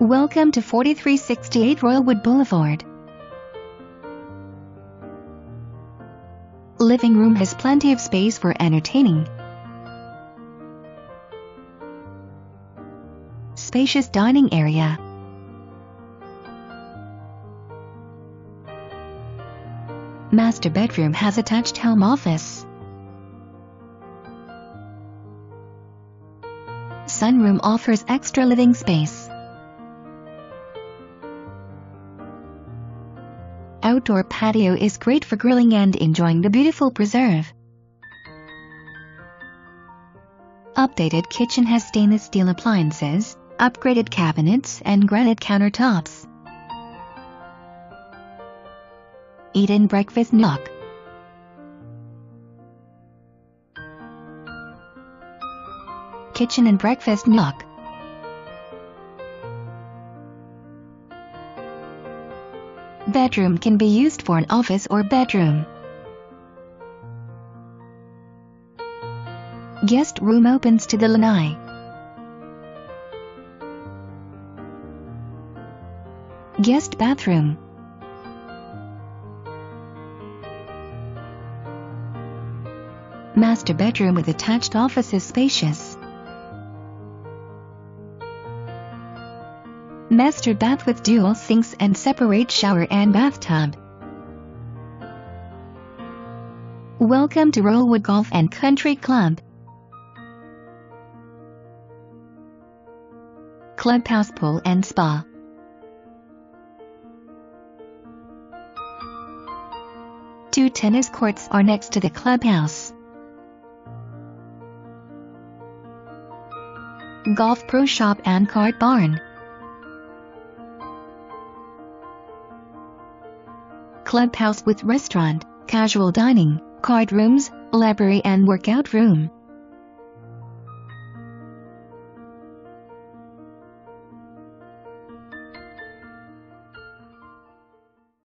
Welcome to 4368 Royal Wood Boulevard. Living room has plenty of space for entertaining. Spacious dining area. Master bedroom has attached home office. Sunroom offers extra living space. Outdoor patio is great for grilling and enjoying the beautiful preserve. Updated kitchen has stainless steel appliances, upgraded cabinets and granite countertops. Eat-in breakfast nook. Kitchen and breakfast nook. Bedroom can be used for an office or bedroom. Guest room opens to the lanai. Guest bathroom. Master bedroom with attached office is spacious. Master bath with dual sinks and separate shower and bathtub. Welcome to Royal Wood Golf and Country Club. Clubhouse pool and spa. Two tennis courts are next to the clubhouse. Golf Pro Shop and Cart Barn. Clubhouse with restaurant, casual dining, card rooms, library and workout room.